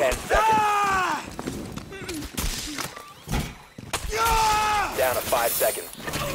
10 seconds. Ah! Down to 5 seconds.